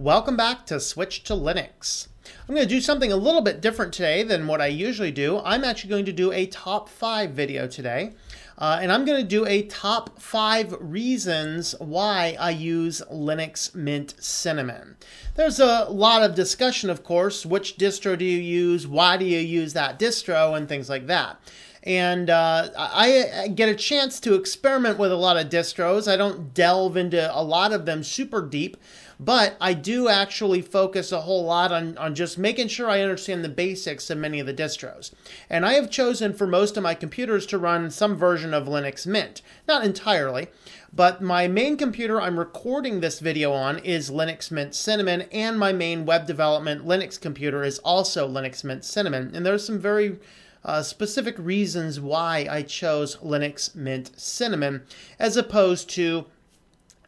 Welcome back to Switched to Linux. I'm going to do something a little bit different today than what I usually do. I'm actually going to do a top five video today. Uh, and I'm going to do a top five reasons why I use Linux Mint Cinnamon. There's a lot of discussion, of course. Which distro do you use? Why do you use that distro? And things like that and uh, I get a chance to experiment with a lot of distros. I don't delve into a lot of them super deep, but I do actually focus a whole lot on, on just making sure I understand the basics of many of the distros. And I have chosen for most of my computers to run some version of Linux Mint. Not entirely, but my main computer I'm recording this video on is Linux Mint Cinnamon, and my main web development Linux computer is also Linux Mint Cinnamon. And there's some very uh, specific reasons why I chose Linux Mint Cinnamon as opposed to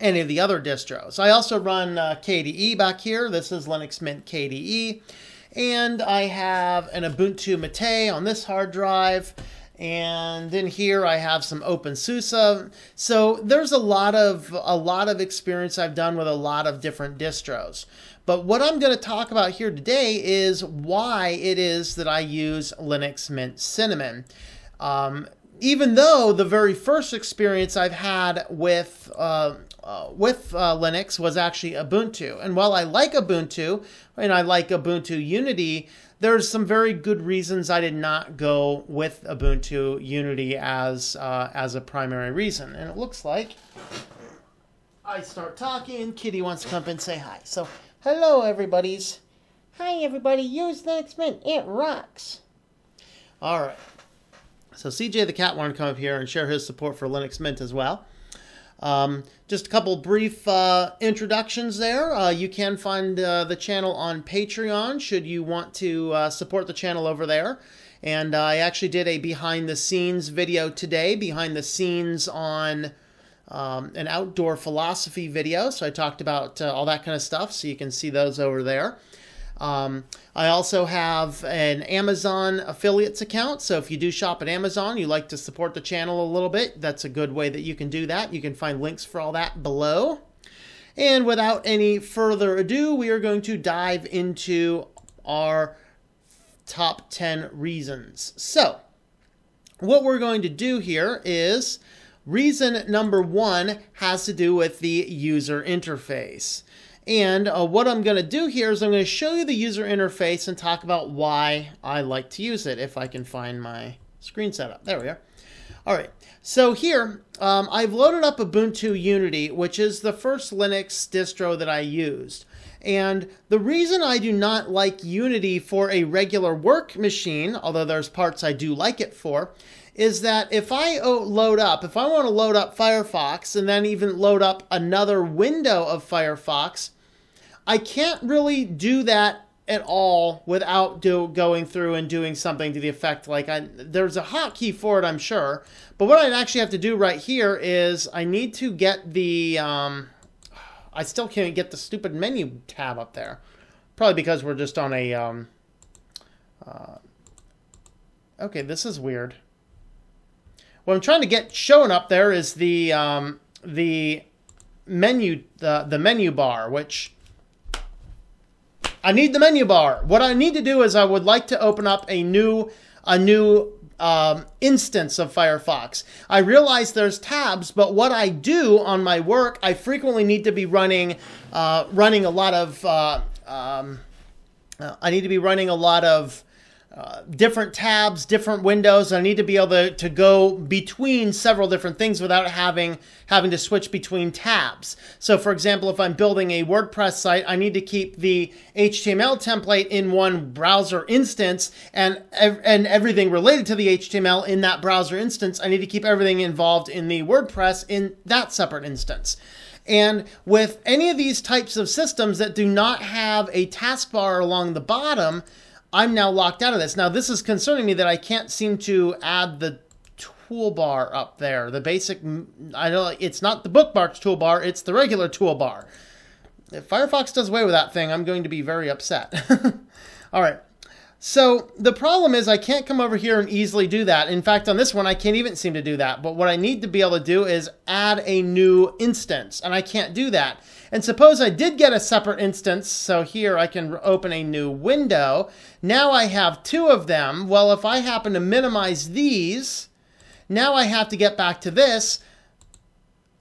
any of the other distros. I also run uh, KDE back here. This is Linux Mint KDE. And I have an Ubuntu Mate on this hard drive. And then here I have some OpenSUSE. So there's a lot of a lot of experience I've done with a lot of different distros. But what I'm going to talk about here today is why it is that I use Linux Mint Cinnamon. Um, even though the very first experience I've had with uh, uh, with uh, Linux was actually Ubuntu. And while I like Ubuntu and I like Ubuntu Unity, there's some very good reasons I did not go with Ubuntu Unity as uh, as a primary reason. And it looks like I start talking, Kitty wants to come up and say hi. So, hello, everybody's. Hi, everybody. Use Linux Mint. It rocks. All right. So CJ the cat wanted to come up here and share his support for Linux Mint as well. Um, just a couple brief uh, introductions there. Uh, you can find uh, the channel on Patreon should you want to uh, support the channel over there. And I actually did a behind the scenes video today, behind the scenes on um, an outdoor philosophy video. So I talked about uh, all that kind of stuff. So you can see those over there. Um, I also have an Amazon affiliates account. So if you do shop at Amazon, you like to support the channel a little bit, that's a good way that you can do that. You can find links for all that below. And without any further ado, we are going to dive into our top 10 reasons. So, what we're going to do here is reason number one has to do with the user interface. And uh, what I'm going to do here is I'm going to show you the user interface and talk about why I like to use it, if I can find my screen setup. There we are. All right, so here um, I've loaded up Ubuntu Unity, which is the first Linux distro that I used. And the reason I do not like Unity for a regular work machine, although there's parts I do like it for, is that if I load up, if I want to load up Firefox and then even load up another window of Firefox, I can't really do that at all without do, going through and doing something to the effect like I, there's a hotkey for it, I'm sure. But what I'd actually have to do right here is I need to get the, um, I still can't get the stupid menu tab up there. Probably because we're just on a, um, uh, okay, this is weird. What I'm trying to get shown up there is the, um, the menu, the, the menu bar, which I need the menu bar. What I need to do is I would like to open up a new a new um, instance of Firefox. I realize there's tabs, but what I do on my work, I frequently need to be running uh, running a lot of. Uh, um, uh, I need to be running a lot of uh, different tabs, different windows. I need to be able to, to go between several different things without having having to switch between tabs. So for example, if I'm building a WordPress site, I need to keep the HTML template in one browser instance and and everything related to the HTML in that browser instance. I need to keep everything involved in the WordPress in that separate instance. And with any of these types of systems that do not have a taskbar along the bottom, I'm now locked out of this. Now, this is concerning me that I can't seem to add the toolbar up there. The basic, I know it's not the bookmarks toolbar, it's the regular toolbar. If Firefox does away with that thing, I'm going to be very upset. All right. So the problem is I can't come over here and easily do that. In fact, on this one, I can't even seem to do that. But what I need to be able to do is add a new instance, and I can't do that. And suppose I did get a separate instance, so here I can open a new window. Now I have two of them. Well, if I happen to minimize these, now I have to get back to this.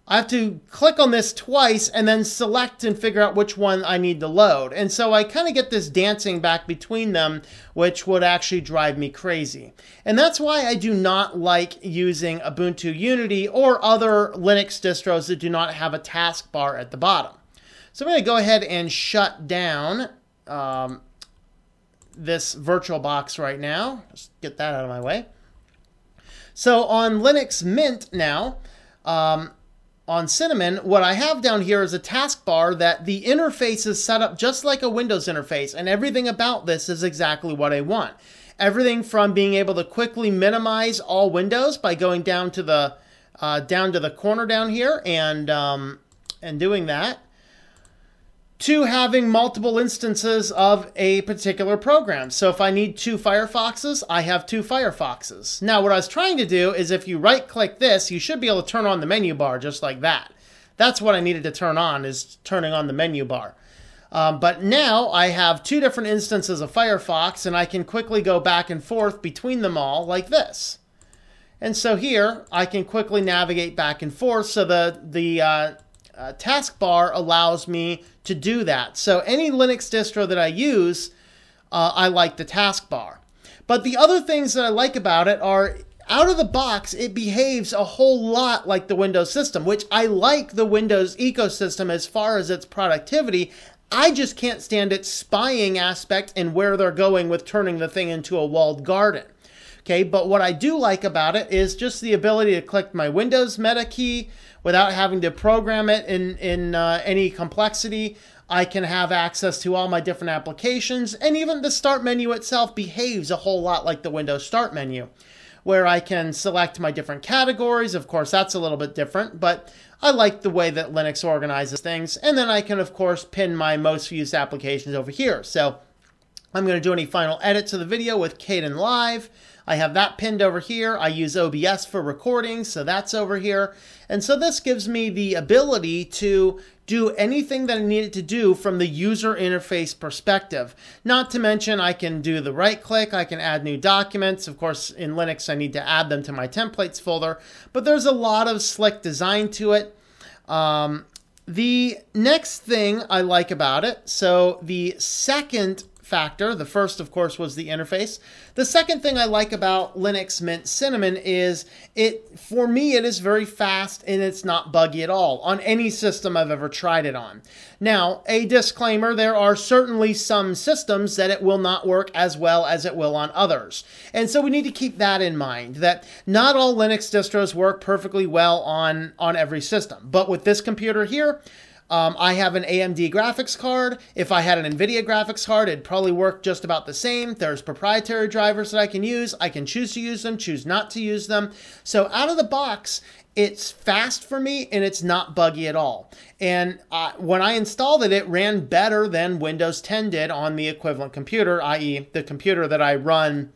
I have to click on this twice and then select and figure out which one I need to load. And so I kind of get this dancing back between them, which would actually drive me crazy. And that's why I do not like using Ubuntu Unity or other Linux distros that do not have a taskbar at the bottom. So I'm going to go ahead and shut down um, this VirtualBox right now. Just get that out of my way. So on Linux Mint now, um, on Cinnamon, what I have down here is a taskbar that the interface is set up just like a Windows interface, and everything about this is exactly what I want. Everything from being able to quickly minimize all windows by going down to the uh, down to the corner down here and um, and doing that, to having multiple instances of a particular program. So if I need two Firefoxes, I have two Firefoxes. Now, what I was trying to do is if you right click this, you should be able to turn on the menu bar just like that. That's what I needed to turn on is turning on the menu bar. Um, but now I have two different instances of Firefox and I can quickly go back and forth between them all like this. And so here I can quickly navigate back and forth so the, the uh, uh, taskbar allows me to do that. So any Linux distro that I use, uh, I like the taskbar. But the other things that I like about it are out of the box, it behaves a whole lot like the Windows system, which I like the Windows ecosystem as far as its productivity. I just can't stand its spying aspect and where they're going with turning the thing into a walled garden. Okay, but what I do like about it is just the ability to click my Windows meta key, without having to program it in, in uh, any complexity. I can have access to all my different applications, and even the start menu itself behaves a whole lot like the Windows Start menu, where I can select my different categories. Of course, that's a little bit different, but I like the way that Linux organizes things. And then I can, of course, pin my most used applications over here. So I'm going to do any final edits of the video with Caden Kdenlive. I have that pinned over here. I use OBS for recording, so that's over here. And so this gives me the ability to do anything that I needed to do from the user interface perspective. Not to mention I can do the right click, I can add new documents. Of course, in Linux, I need to add them to my templates folder, but there's a lot of slick design to it. Um, the next thing I like about it, so the second factor. The first, of course, was the interface. The second thing I like about Linux Mint Cinnamon is it, for me, it is very fast and it's not buggy at all on any system I've ever tried it on. Now, a disclaimer, there are certainly some systems that it will not work as well as it will on others. And so we need to keep that in mind, that not all Linux distros work perfectly well on, on every system. But with this computer here, um, I have an AMD graphics card. If I had an NVIDIA graphics card, it'd probably work just about the same. There's proprietary drivers that I can use. I can choose to use them, choose not to use them. So out of the box, it's fast for me and it's not buggy at all. And uh, when I installed it, it ran better than Windows 10 did on the equivalent computer, i.e., the computer that I run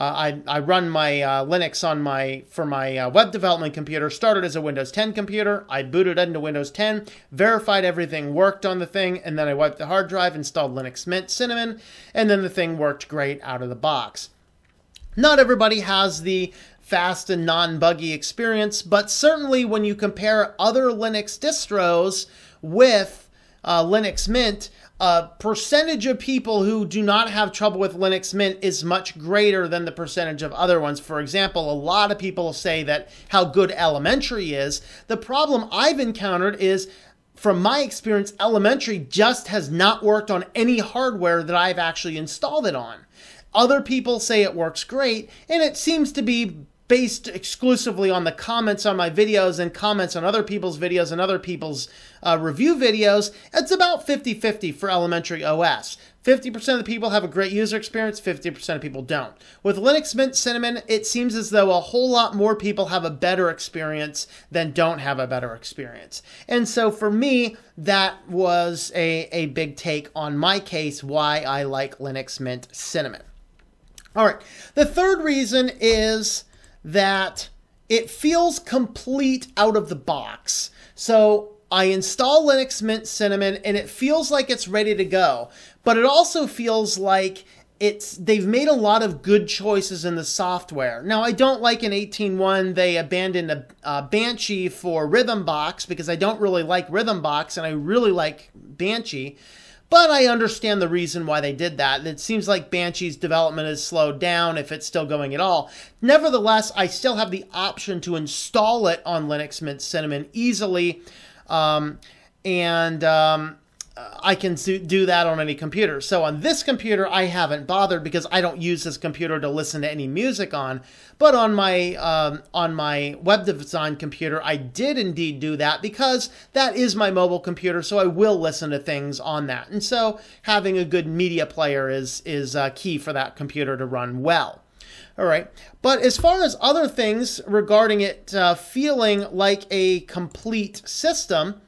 I, I run my uh, Linux on my for my uh, web development computer. Started as a Windows 10 computer. I booted into Windows 10, verified everything worked on the thing, and then I wiped the hard drive, installed Linux Mint Cinnamon, and then the thing worked great out of the box. Not everybody has the fast and non-buggy experience, but certainly when you compare other Linux distros with uh, Linux Mint, uh, percentage of people who do not have trouble with Linux Mint is much greater than the percentage of other ones. For example, a lot of people say that how good elementary is. The problem I've encountered is from my experience, elementary just has not worked on any hardware that I've actually installed it on. Other people say it works great, and it seems to be based exclusively on the comments on my videos and comments on other people's videos and other people's uh, review videos, it's about 50 50 for elementary OS. 50% of the people have a great user experience, 50% of people don't. With Linux Mint Cinnamon, it seems as though a whole lot more people have a better experience than don't have a better experience. And so for me, that was a, a big take on my case why I like Linux Mint Cinnamon. All right. The third reason is that it feels complete out of the box. So I install Linux Mint Cinnamon and it feels like it's ready to go, but it also feels like it's they've made a lot of good choices in the software. Now I don't like in 18.1 they abandoned a, a Banshee for Rhythmbox because I don't really like Rhythmbox and I really like Banshee. But I understand the reason why they did that. It seems like Banshee's development has slowed down if it's still going at all. Nevertheless, I still have the option to install it on Linux Mint Cinnamon easily. Um, and um, I can do that on any computer. So on this computer, I haven't bothered because I don't use this computer to listen to any music on. But on my um, on my web design computer, I did indeed do that because that is my mobile computer. So I will listen to things on that. And so having a good media player is is uh, key for that computer to run well. All right. But as far as other things regarding it uh, feeling like a complete system,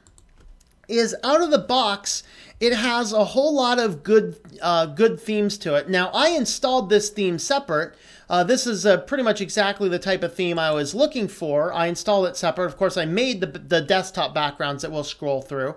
is out of the box, it has a whole lot of good uh, good themes to it. Now, I installed this theme separate. Uh, this is uh, pretty much exactly the type of theme I was looking for. I installed it separate. Of course, I made the, the desktop backgrounds that we'll scroll through.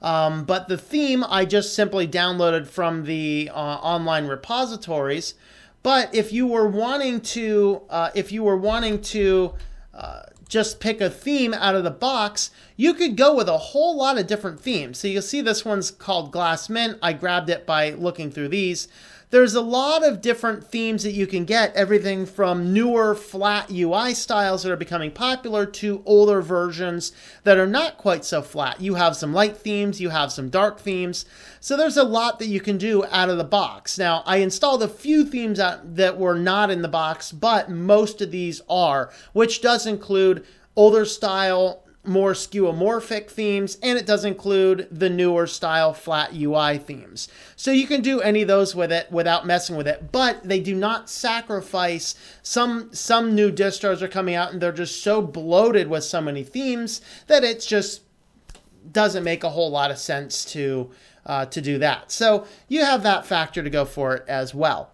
Um, but the theme I just simply downloaded from the uh, online repositories. But if you were wanting to, uh, if you were wanting to uh, just pick a theme out of the box, you could go with a whole lot of different themes. So you'll see this one's called Glass Mint. I grabbed it by looking through these. There's a lot of different themes that you can get, everything from newer flat UI styles that are becoming popular to older versions that are not quite so flat. You have some light themes, you have some dark themes. So there's a lot that you can do out of the box. Now, I installed a few themes that were not in the box, but most of these are, which does include older style more skeuomorphic themes, and it does include the newer style flat UI themes. So you can do any of those with it without messing with it, but they do not sacrifice some some new distros are coming out and they're just so bloated with so many themes that it just doesn't make a whole lot of sense to uh, to do that. So you have that factor to go for it as well.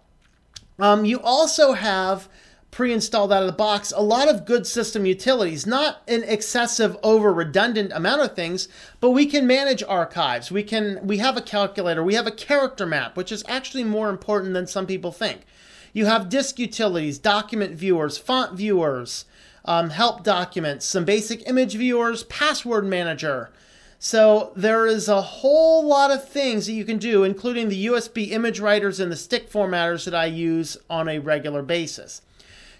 Um, you also have pre-installed out of the box a lot of good system utilities not an excessive over redundant amount of things but we can manage archives. We can we have a calculator. We have a character map which is actually more important than some people think. You have disk utilities document viewers font viewers um, help documents some basic image viewers password manager. So there is a whole lot of things that you can do including the usb image writers and the stick formatters that i use on a regular basis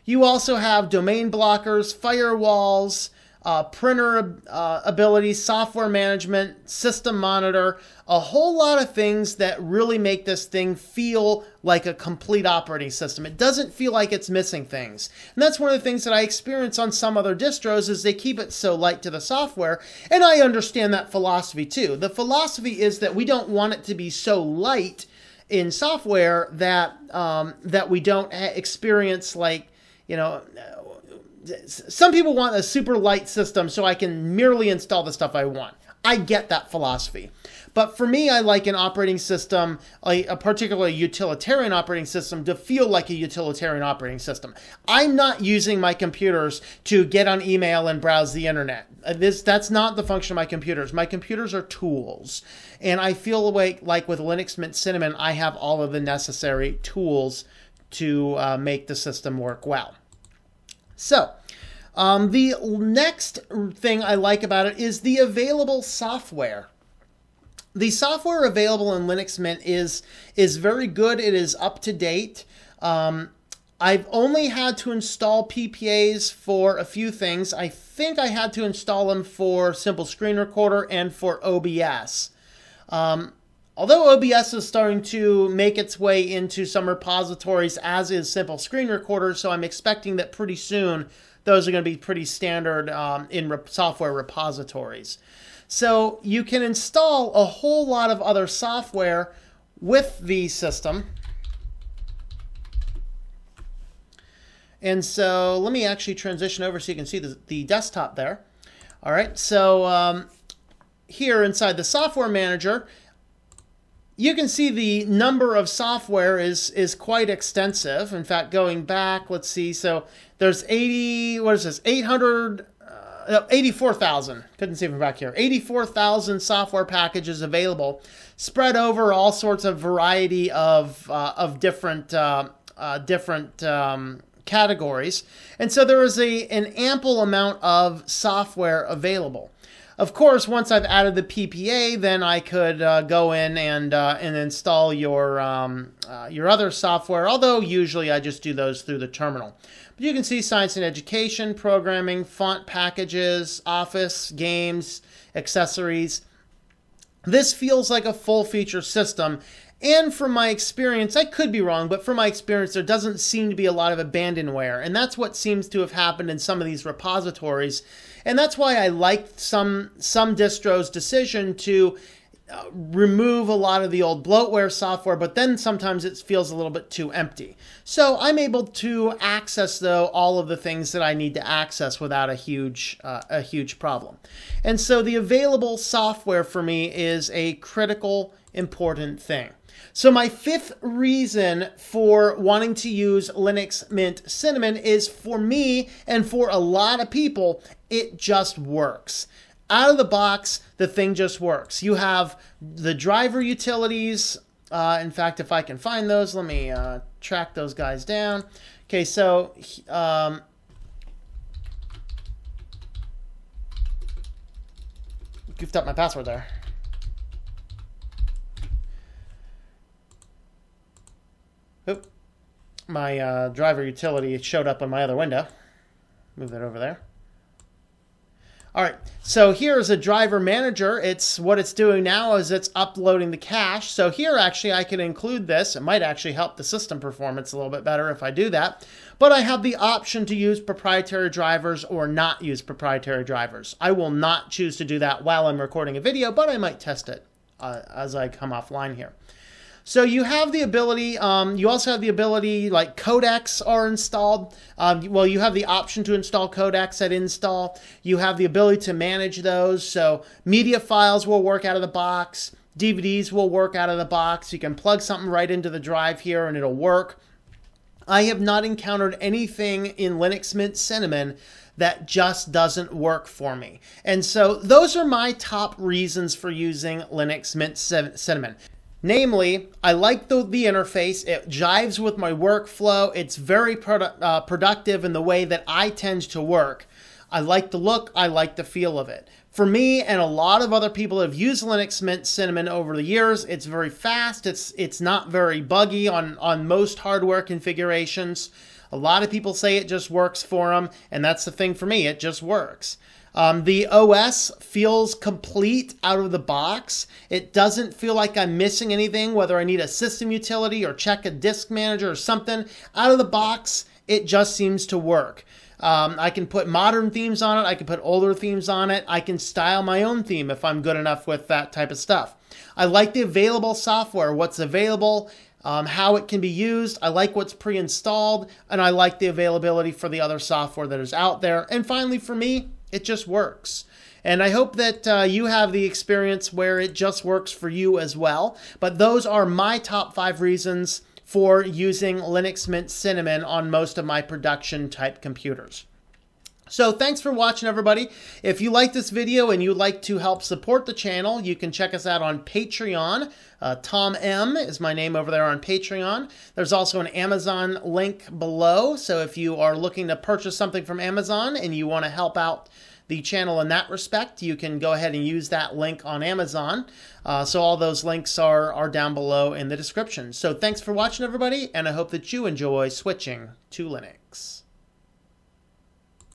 you also have domain blockers, firewalls, uh, printer uh, abilities, software management, system monitor, a whole lot of things that really make this thing feel like a complete operating system. It doesn't feel like it's missing things. And that's one of the things that I experience on some other distros is they keep it so light to the software, and I understand that philosophy too. The philosophy is that we don't want it to be so light in software that um, that we don't experience like you know, some people want a super light system so I can merely install the stuff I want. I get that philosophy. But for me, I like an operating system, a, a particularly utilitarian operating system, to feel like a utilitarian operating system. I'm not using my computers to get on email and browse the internet. Uh, this that's not the function of my computers. My computers are tools, and I feel like like with Linux Mint Cinnamon, I have all of the necessary tools to uh, make the system work well. So, um, the next thing I like about it is the available software. The software available in Linux Mint is is very good. It is up to date. Um, I've only had to install PPAs for a few things. I think I had to install them for Simple Screen Recorder and for OBS. Um, Although OBS is starting to make its way into some repositories, as is Simple Screen Recorder, so I'm expecting that pretty soon those are going to be pretty standard um, in re- software repositories. So you can install a whole lot of other software with the system. And so let me actually transition over so you can see the, the desktop there. All right, so um, here inside the software manager, you can see the number of software is is quite extensive. In fact, going back, let's see. So there's 80. What is this? 800. Uh, 84,000. Couldn't see from back here. 84,000 software packages available, spread over all sorts of variety of uh, of different uh, uh different um, categories. And so there is a an ample amount of software available. Of course, once I've added the PPA, then I could uh, go in and uh, and install your um, uh, your other software. Although usually I just do those through the terminal. But you can see science and education, programming, font packages, Office, games, accessories. This feels like a full feature system. And from my experience, I could be wrong, but from my experience, there doesn't seem to be a lot of abandonware. And that's what seems to have happened in some of these repositories and that's why I liked some some distros' decision to uh, remove a lot of the old bloatware software, but then sometimes it feels a little bit too empty. So I'm able to access though all of the things that I need to access without a huge uh, a huge problem. And so the available software for me is a critical important thing. So my fifth reason for wanting to use Linux Mint Cinnamon is for me and for a lot of people, it just works. Out of the box, the thing just works. You have the driver utilities. Uh, in fact, if I can find those, let me uh, track those guys down. Okay, so um, goofed up my password there. My uh, driver utility showed up on my other window. Move that over there. All right, so here's a driver manager. It's what it's doing now is it's uploading the cache. So here actually I can include this. It might actually help the system performance a little bit better if I do that. But I have the option to use proprietary drivers or not use proprietary drivers. I will not choose to do that while I'm recording a video, but I might test it uh, as I come offline here. So you have the ability, um, you also have the ability, like codecs are installed. Um, well, you have the option to install codecs at install. You have the ability to manage those. So media files will work out of the box. DVDs will work out of the box. You can plug something right into the drive here and it'll work. I have not encountered anything in Linux Mint Cinnamon that just doesn't work for me. And so those are my top reasons for using Linux Mint Cinnamon. Namely, I like the, the interface. It jives with my workflow. It's very produ- uh, productive in the way that I tend to work. I like the look. I like the feel of it. For me and a lot of other people have used Linux Mint Cinnamon over the years, it's very fast. It's it's not very buggy on on most hardware configurations. A lot of people say it just works for them, and that's the thing for me. It just works. Um, the OS feels complete out of the box. It doesn't feel like I'm missing anything, whether I need a system utility or check a disk manager or something. Out of the box, it just seems to work. Um, I can put modern themes on it. I can put older themes on it. I can style my own theme if I'm good enough with that type of stuff. I like the available software, what's available, um, how it can be used. I like what's pre installed, and I like the availability for the other software that is out there. And finally, for me, it just works. And I hope that uh, you have the experience where it just works for you as well. But those are my top five reasons for using Linux Mint Cinnamon on most of my production type computers. So thanks for watching everybody. If you like this video and you'd like to help support the channel, you can check us out on Patreon. Uh, Tom M is my name over there on Patreon. There's also an Amazon link below. So if you are looking to purchase something from Amazon and you want to help out the channel in that respect, you can go ahead and use that link on Amazon. Uh, so all those links are, are down below in the description. So thanks for watching everybody, and I hope that you enjoy switching to Linux.